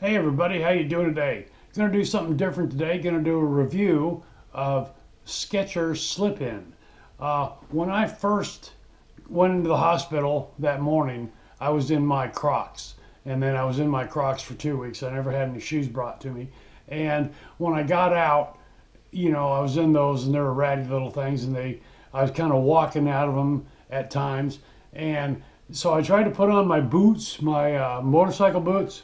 Hey everybody, how you doing today? Gonna do something different today. Gonna do a review of Skechers Slip-In. Uh, when I first went into the hospital that morning, I was in my Crocs, and then I was in my Crocs for two weeks. I never had any shoes brought to me, and when I got out, you know, I was in those, and they were ratty little things, and they, I was kind of walking out of them at times, and so I tried to put on my boots, my uh, motorcycle boots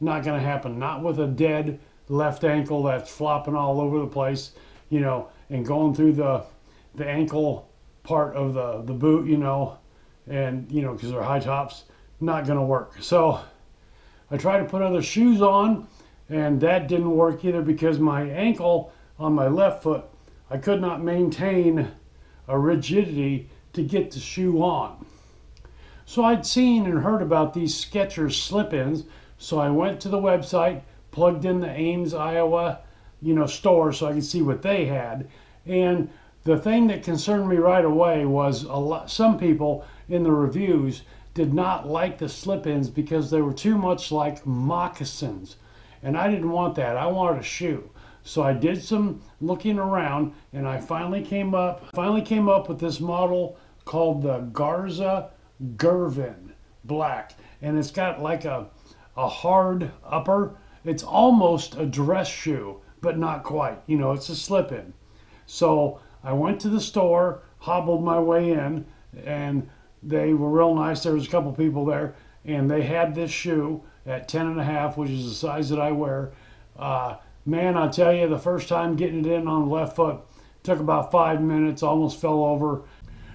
not going to happen. Not with a dead left ankle that's flopping all over the place, you know, and going through the the ankle part of the the boot, you know, and you know because they're high tops, not going to work. So I tried to put other shoes on, and that didn't work either because my ankle on my left foot, I could not maintain a rigidity to get the shoe on. So I'd seen and heard about these Skechers slip-ins so I went to the website, plugged in the Ames, Iowa, you know, store so I could see what they had. And the thing that concerned me right away was a lot, some people in the reviews did not like the slip-ins because they were too much like moccasins. And I didn't want that. I wanted a shoe. So I did some looking around and I finally came up finally came up with this model called the Garza Gervin Black. And it's got like a a hard upper. It's almost a dress shoe, but not quite. You know, it's a slip in. So I went to the store, hobbled my way in, and they were real nice. There was a couple people there, and they had this shoe at 10 and a half, which is the size that I wear. Uh, man, I tell you, the first time getting it in on the left foot took about five minutes, almost fell over.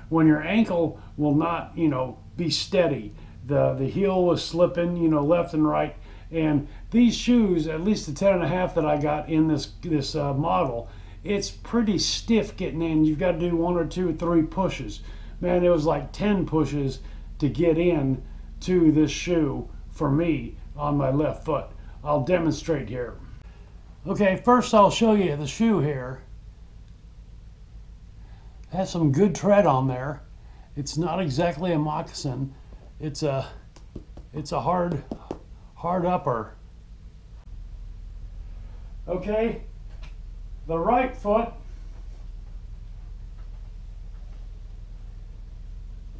When your ankle will not, you know, be steady, the the heel was slipping, you know, left and right. And these shoes, at least the 10 and a half that I got in this this uh, model, it's pretty stiff getting in. You've got to do one or two, or three pushes. Man, it was like 10 pushes to get in to this shoe for me on my left foot. I'll demonstrate here. Okay, first I'll show you the shoe here. It has some good tread on there. It's not exactly a moccasin, it's a it's a hard hard upper. Okay, the right foot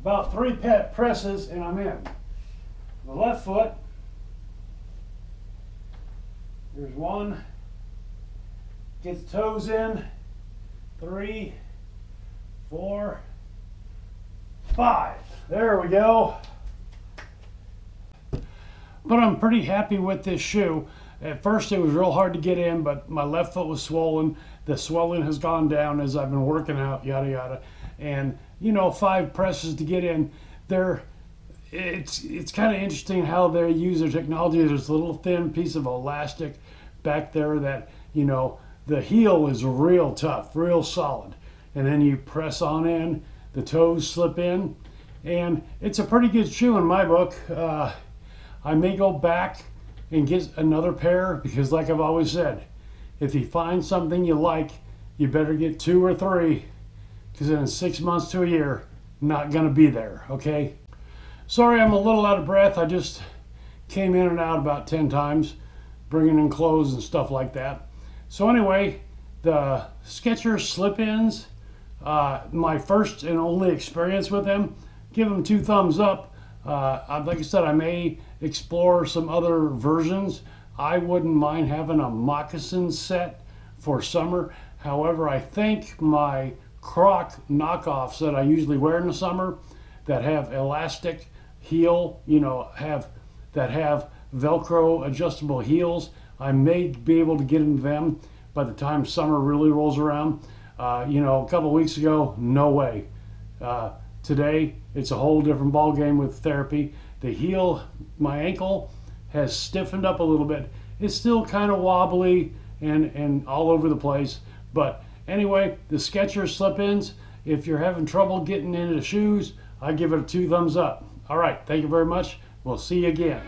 about three pet presses and I'm in. The left foot, there's one, get the toes in, three, four, five. There we go but I'm pretty happy with this shoe. At first it was real hard to get in, but my left foot was swollen. The swelling has gone down as I've been working out, yada yada. And you know, five presses to get in. They're it's it's kind of interesting how they use their technology. There's a little thin piece of elastic back there that you know the heel is real tough, real solid, and then you press on in. The toes slip in, and it's a pretty good shoe in my book. Uh, I may go back and get another pair because, like I've always said, if you find something you like, you better get two or three because in six months to a year, not going to be there, okay? Sorry, I'm a little out of breath. I just came in and out about 10 times, bringing in clothes and stuff like that. So, anyway, the Skechers slip ins, uh, my first and only experience with them, give them two thumbs up. Uh, like I said, I may explore some other versions. I wouldn't mind having a moccasin set for summer. However, I think my Croc knockoffs that I usually wear in the summer that have elastic heel, you know, have that have Velcro adjustable heels, I may be able to get into them by the time summer really rolls around. Uh, you know, a couple weeks ago, no way. Uh, Today, it's a whole different ball game with therapy. The heel, my ankle, has stiffened up a little bit. It's still kind of wobbly and, and all over the place. But anyway, the Skechers slip-ins, if you're having trouble getting into shoes, I give it a two thumbs up. All right, thank you very much. We'll see you again.